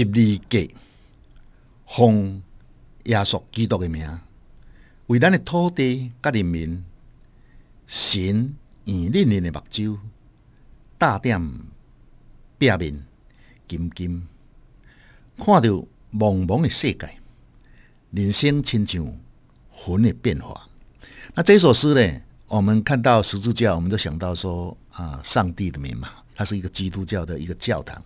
十二届奉耶稣基督的名，为咱的土地甲人民，神用恁恁的目睭，大点壁面金金，看到茫茫的世界，人生亲像云的变化。那这首诗呢？我们看到十字架，我们就想到说啊，上帝的名嘛，它是一个基督教的一个教堂。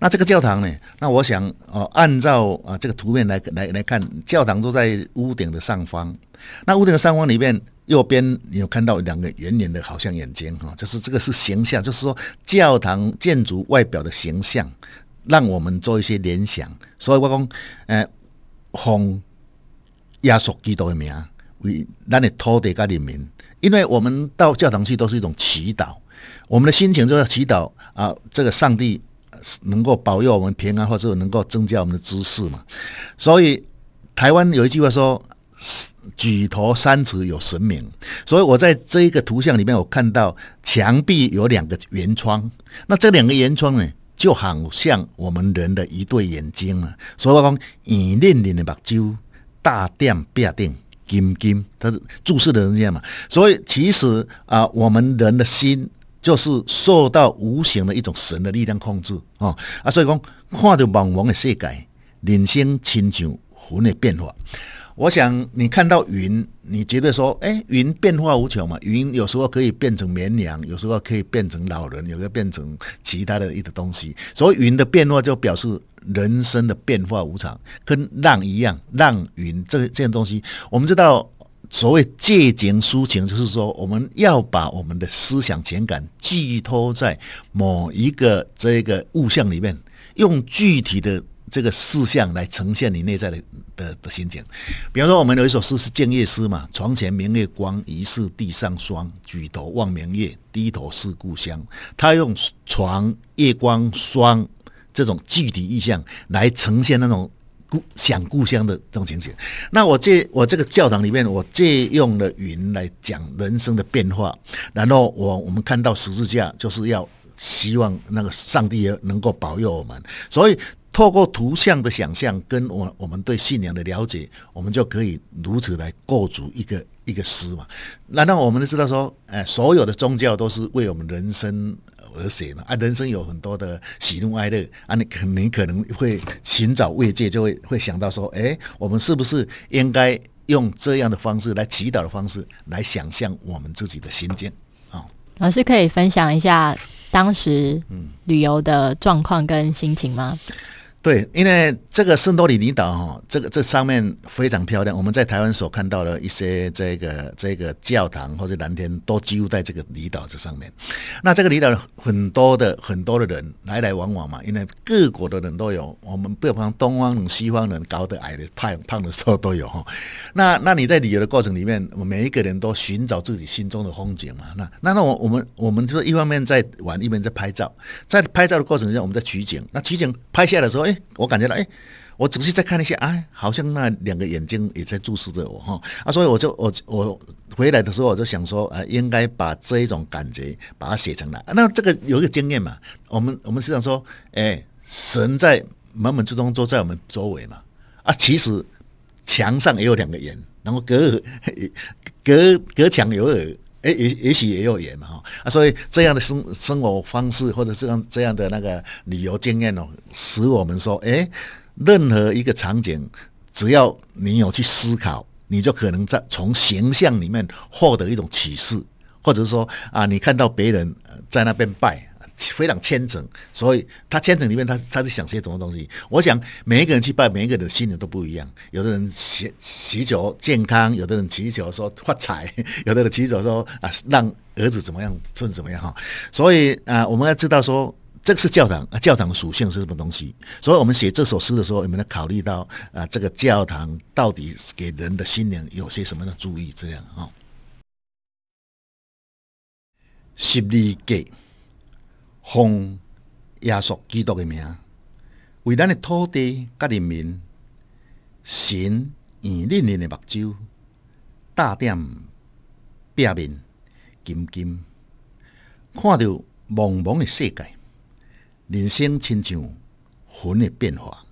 那这个教堂呢？那我想哦，按照啊这个图片来来来看，教堂都在屋顶的上方。那屋顶的上方里面，右边你有看到两个圆圆的，好像眼睛哈，就是这个是形象，就是说教堂建筑外表的形象，让我们做一些联想。所以我讲，呃，奉耶稣基督的名，为咱的土地甲人民。因为我们到教堂去都是一种祈祷，我们的心情就要祈祷啊，这个上帝能够保佑我们平安，或者能够增加我们的知识嘛。所以台湾有一句话说：“举头三尺有神明。”所以我在这一个图像里面，我看到墙壁有两个圆窗，那这两个圆窗呢，就好像我们人的一对眼睛啊。所以我讲，以练练的目睭，大点变定。金金，他注视的人这样嘛，所以其实啊，我们人的心就是受到无形的一种神的力量控制啊啊，所以讲看到茫茫的世界，人生亲像云的变化。我想你看到云，你觉得说，哎，云变化无穷嘛？云有时候可以变成绵羊，有时候可以变成老人，有时候变成其他的一个东西。所以云的变化就表示人生的变化无常，跟浪一样，浪云这这件东西，我们知道所谓借景抒情，就是说我们要把我们的思想情感寄托在某一个这个物象里面，用具体的。这个事项来呈现你内在的的的心情，比方说，我们有一首诗是静夜思嘛，“床前明月光，疑是地上霜。举头望明月，低头思故乡。”他用床、夜光、霜这种具体意象来呈现那种故想故乡的这种情形。那我借我这个教堂里面，我借用了云来讲人生的变化，然后我我们看到十字架，就是要希望那个上帝能够保佑我们，所以。透过图像的想象，跟我我们对信仰的了解，我们就可以如此来构筑一个一个诗嘛。难道我们都知道说，哎，所有的宗教都是为我们人生而写呢？啊，人生有很多的喜怒哀乐啊，你可你可能会寻找慰藉，就会会想到说，哎，我们是不是应该用这样的方式来祈祷的方式来想象我们自己的心境啊？老师可以分享一下当时旅游的状况跟心情吗？对，因为这个圣多里尼岛哈，这个这上面非常漂亮。我们在台湾所看到的一些这个这个教堂或者蓝天，都几乎在这个离岛这上面。那这个离岛很多的很多的人来来往往嘛，因为各国的人都有。我们不光东方人、西方人，高的、矮的、胖胖的时候都有哈。那那你在旅游的过程里面，每一个人都寻找自己心中的风景嘛。那那那我我们我们就是一方面在玩，一边在拍照。在拍照的过程中，我们在取景。那取景拍下来的时候，我感觉到，哎，我仔细再看一下，哎，好像那两个眼睛也在注视着我哈啊，所以我就我我回来的时候，我就想说，呃，应该把这一种感觉把它写成了。那这个有一个经验嘛，我们我们是想说，哎，神在冥冥之中都在我们周围嘛，啊，其实墙上也有两个眼，然后隔隔隔墙有耳。哎，也也许也有缘嘛哈啊，所以这样的生生活方式或者这样这样的那个旅游经验哦，使我们说，哎，任何一个场景，只要你有去思考，你就可能在从形象里面获得一种启示，或者说啊，你看到别人在那边拜。非常虔诚，所以他虔诚里面，他他是想些什么东西？我想每一个人去拜，每一个人的心里都不一样。有的人祈祈求健康，有的人祈求说发财，有的人祈求说啊让儿子怎么样，顺怎么样哈。所以啊，我们要知道说，这个是教堂啊，教堂的属性是什么东西？所以我们写这首诗的时候，有没有考虑到啊，这个教堂到底给人的心灵有些什么样的注意？这样啊，十二给。奉耶稣基督的名，为咱的土地甲人民，神用恁恁的目睭，打点壁面金金，看到茫茫的世界，人生亲像云的变化。